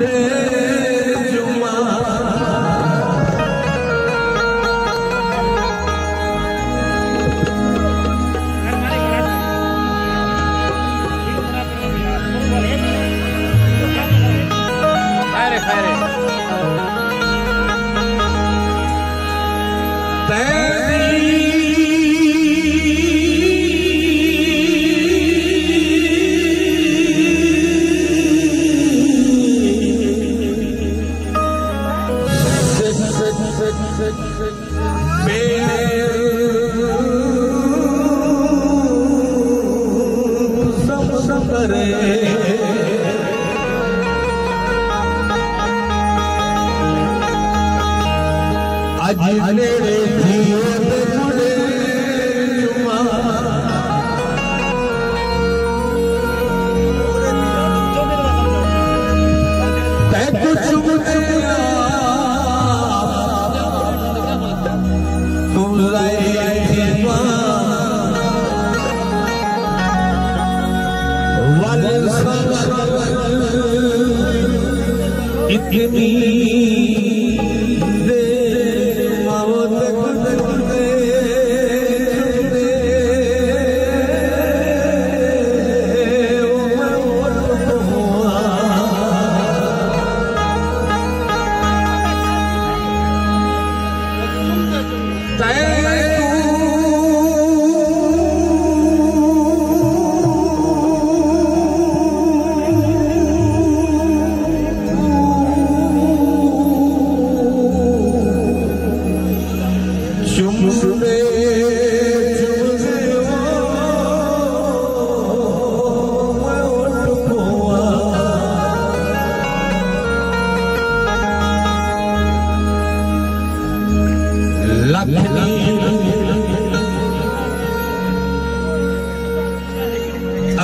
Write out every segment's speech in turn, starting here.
Fire, a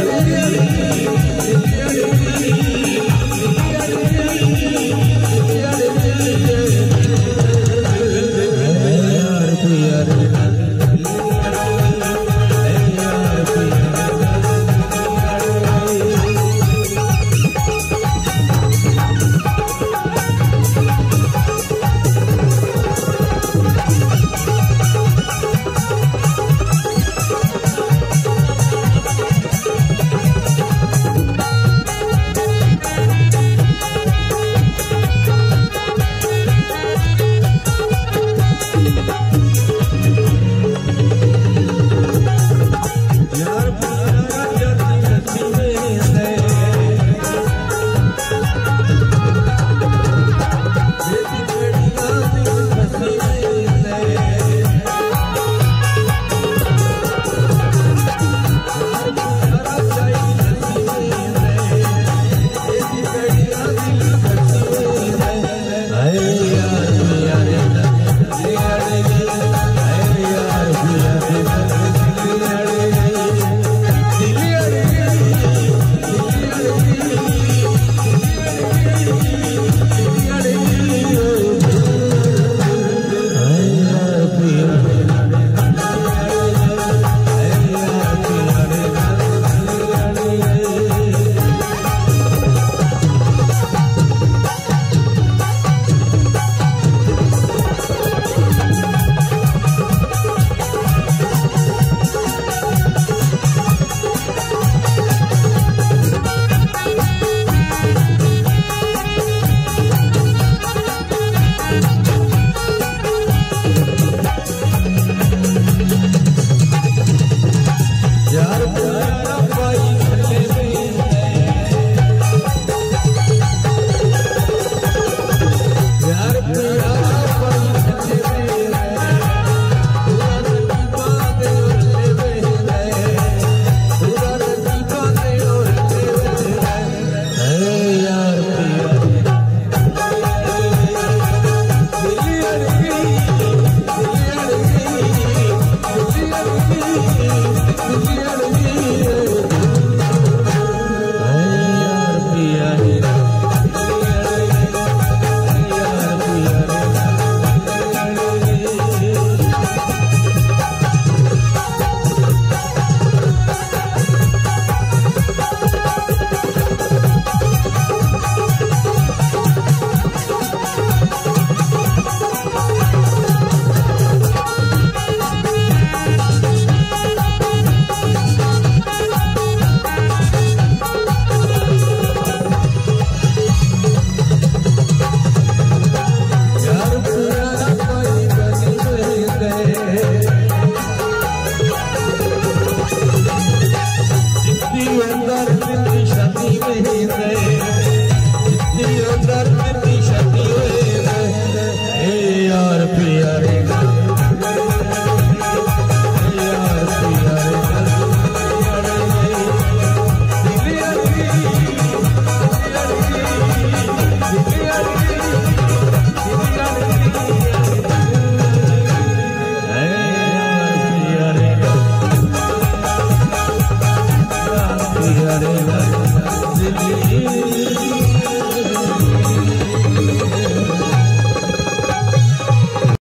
Thank you. ಎಂದರೆ